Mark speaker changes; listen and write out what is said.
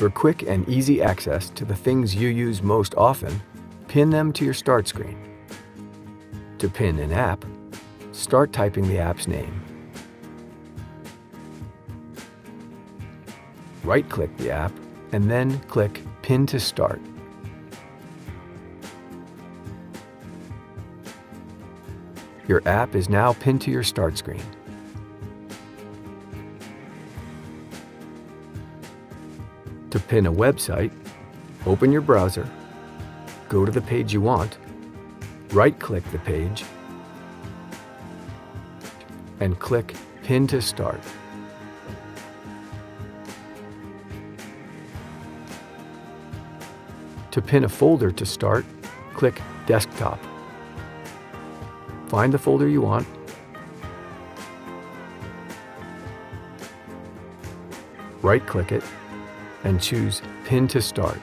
Speaker 1: For quick and easy access to the things you use most often, pin them to your start screen. To pin an app, start typing the app's name. Right-click the app and then click Pin to Start. Your app is now pinned to your start screen. To pin a website, open your browser, go to the page you want, right-click the page, and click Pin to Start. To pin a folder to start, click Desktop. Find the folder you want, right-click it, and choose Pin to Start.